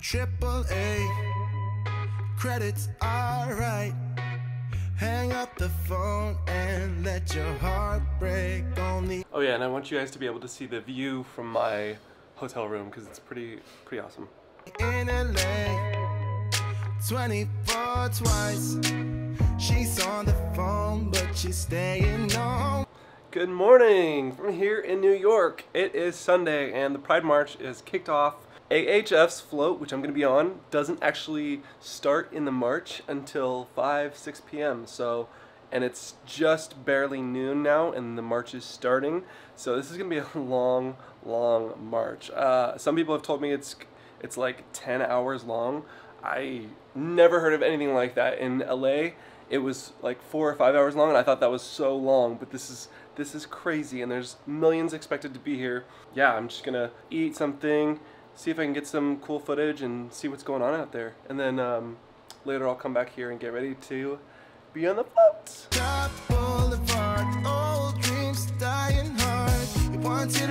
Triple A. Credits alright. Hang up the phone and let your heart break on the Oh yeah, and I want you guys to be able to see the view from my hotel room because it's pretty pretty awesome. in LA. 24 twice. She's on the phone, but she's staying on. Good morning from here in New York. It is Sunday and the Pride March is kicked off. AHF's float, which I'm going to be on, doesn't actually start in the march until 5, 6 p.m. So, and it's just barely noon now and the march is starting. So this is going to be a long, long march. Uh, some people have told me it's it's like 10 hours long. I never heard of anything like that in LA. It was like four or five hours long, and I thought that was so long. But this is this is crazy, and there's millions expected to be here. Yeah, I'm just gonna eat something, see if I can get some cool footage, and see what's going on out there. And then um, later I'll come back here and get ready to be on the floats. Top Boulevard, old dreams dying hard. He wants you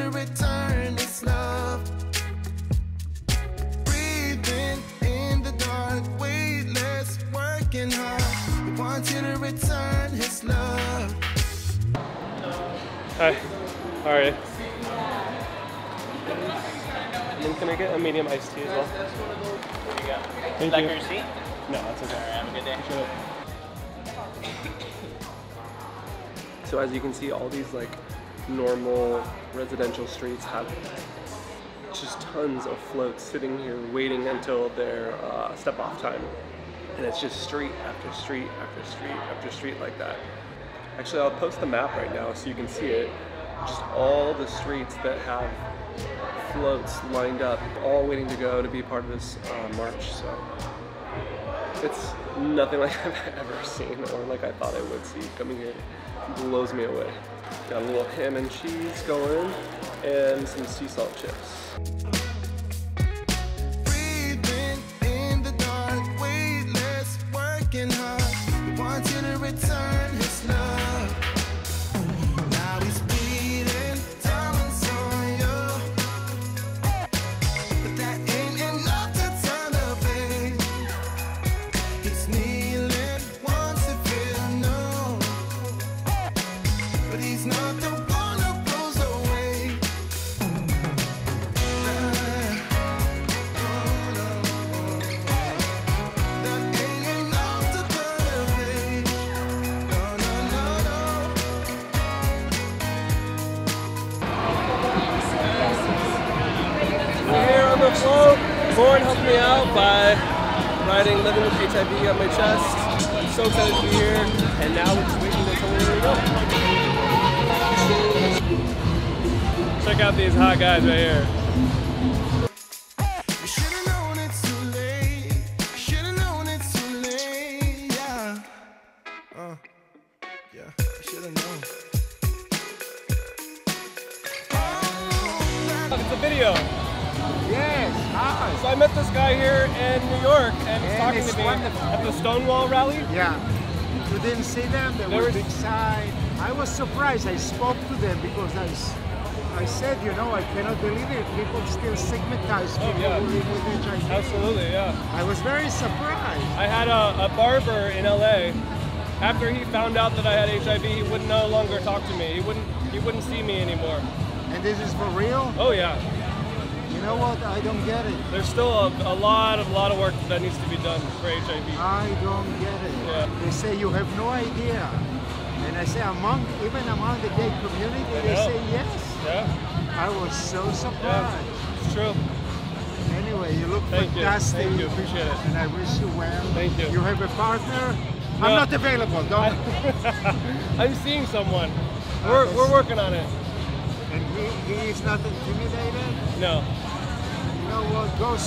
And then can I get a medium iced tea as well? Thank Like you. your receipt? No, that's okay. Have a good day. So as you can see, all these like normal residential streets have just tons of floats sitting here waiting until their uh, step off time. And it's just street after street after street after street like that. Actually, I'll post the map right now so you can see it. Just all the streets that have floats lined up, all waiting to go to be part of this uh, march. So it's nothing like I've ever seen or like I thought I would see coming here. Blows me away. Got a little ham and cheese going and some sea salt chips. Helped me out by writing Living with HIV on my chest. I'm so excited to be here. And now we're just waiting where to go. Check out these hot guys right here. So I met this guy here in New York and he's And talking to me wonderful. at the Stonewall rally. Yeah. You didn't see them? They They were were- big sign. I was surprised. I spoke to them because I, I said, you know, I cannot believe it. People still stigmatize oh, people Oh, yeah. who live with HIV. Absolutely, yeah. I was very surprised. I had a, a barber in LA. After he found out that I had HIV, he would no longer talk to me. He wouldn't he wouldn't see me anymore. And this is for real? Oh yeah. You know what? I don't get it. There's still a, a lot of lot of work that needs to be done for HIV. I don't get it. Yeah. They say you have no idea. And I say among even among the gay community, they say yes. Yeah, I was so surprised. yeah, it's true. Anyway, you look Thank you. fantastic. Thank you. Appreciate it. And I wish you well. Thank you. You have a partner? No. I'm not available. Don't. I'm seeing someone. We're, we're working on it. and he, he is not intimidated. No. What? Go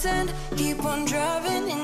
pretend, keep on driving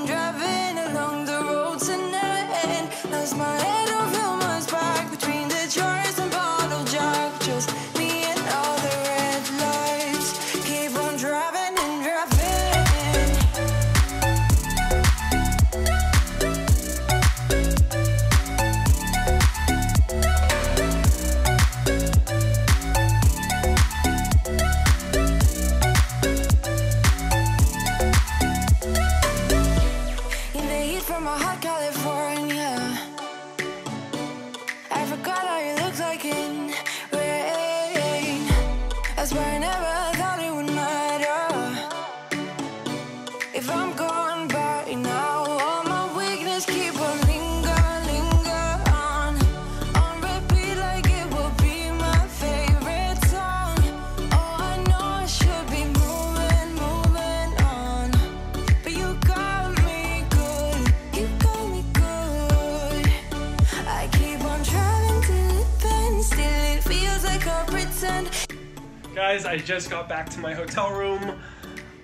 Guys, I just got back to my hotel room.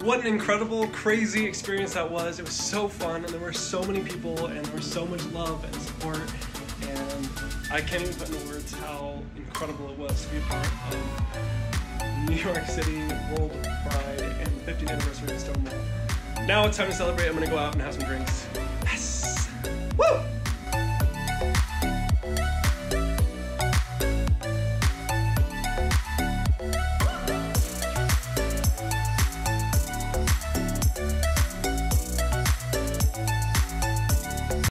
What an incredible, crazy experience that was. It was so fun, and there were so many people, and there was so much love and support. And I can't even put into words how incredible it was to be a part of New York City World Pride and 50th anniversary of Stonewall. Now it's time to celebrate. I'm gonna go out and have some drinks. Yes! Woo!